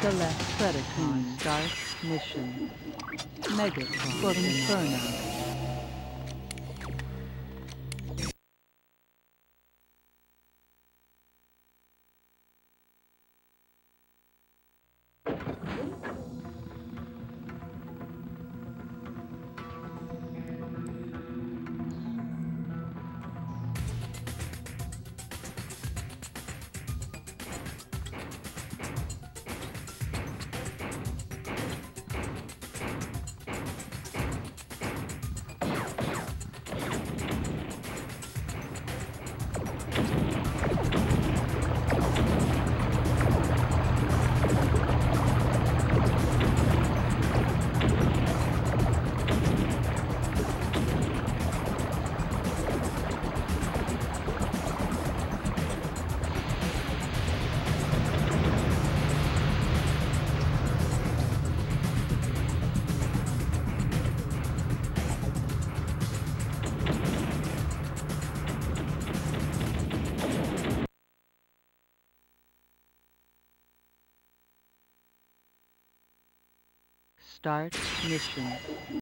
Select Predacon. Start hmm. mission. Megatron for Inferno. Start mission.